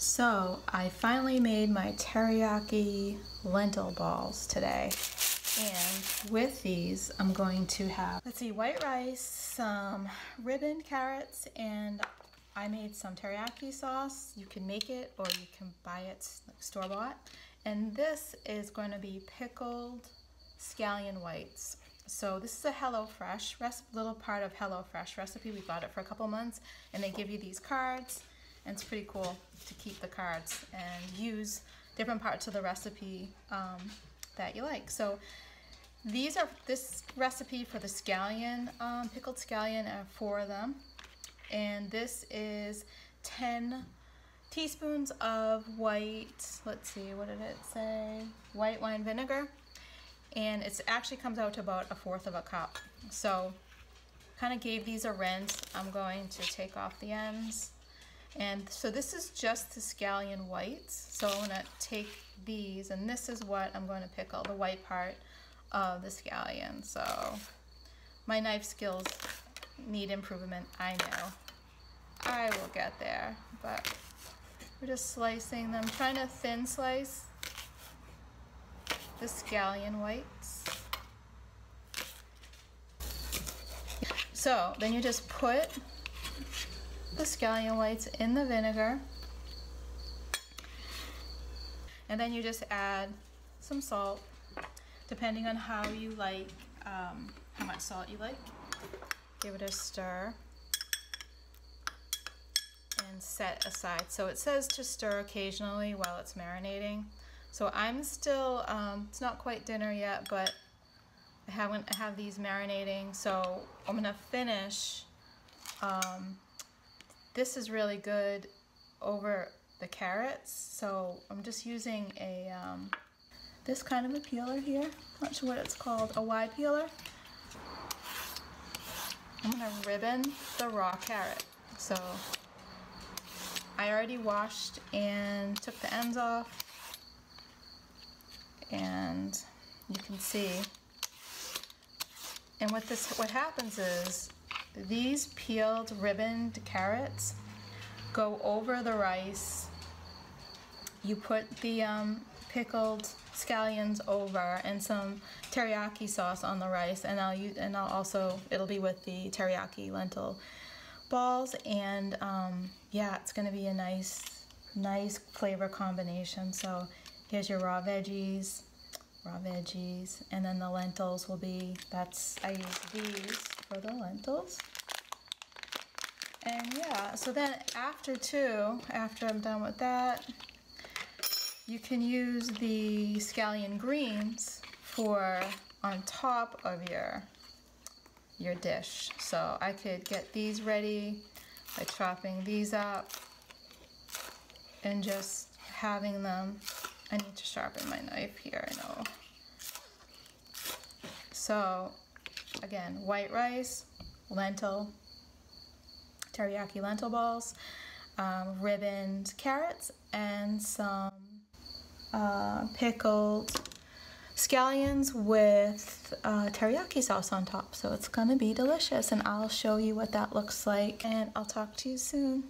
So I finally made my teriyaki lentil balls today. And with these, I'm going to have, let's see, white rice, some ribbon carrots, and I made some teriyaki sauce. You can make it or you can buy it store-bought. And this is going to be pickled scallion whites. So this is a HelloFresh, recipe, little part of HelloFresh recipe. We got it for a couple months and they give you these cards and it's pretty cool to keep the cards and use different parts of the recipe um, that you like. So these are this recipe for the scallion, um, pickled scallion, and four of them. And this is 10 teaspoons of white, let's see, what did it say? White wine vinegar. And it actually comes out to about a fourth of a cup. So kind of gave these a rinse. I'm going to take off the ends and so this is just the scallion whites. So I'm gonna take these and this is what I'm going to pickle, the white part of the scallion. So my knife skills need improvement, I know. I will get there, but we're just slicing them, trying to thin slice the scallion whites. So then you just put the scallion whites in the vinegar. And then you just add some salt, depending on how you like, um, how much salt you like. Give it a stir and set aside. So it says to stir occasionally while it's marinating. So I'm still, um, it's not quite dinner yet, but I haven't I have these marinating. So I'm gonna finish um, this is really good over the carrots. So I'm just using a um, this kind of a peeler here. Not sure what it's called, a Y peeler. I'm gonna ribbon the raw carrot. So I already washed and took the ends off and you can see and what this what happens is these peeled ribboned carrots go over the rice. You put the um, pickled scallions over and some teriyaki sauce on the rice and I'll use and I'll also it'll be with the teriyaki lentil balls and um, yeah it's gonna be a nice nice flavor combination so here's your raw veggies raw veggies and then the lentils will be that's I use these for the lentils. And yeah, so then after too, after I'm done with that, you can use the scallion greens for on top of your your dish. So I could get these ready by chopping these up and just having them. I need to sharpen my knife here, I know. So Again, white rice, lentil, teriyaki lentil balls, um, ribboned carrots, and some uh, pickled scallions with uh, teriyaki sauce on top. So it's gonna be delicious and I'll show you what that looks like and I'll talk to you soon.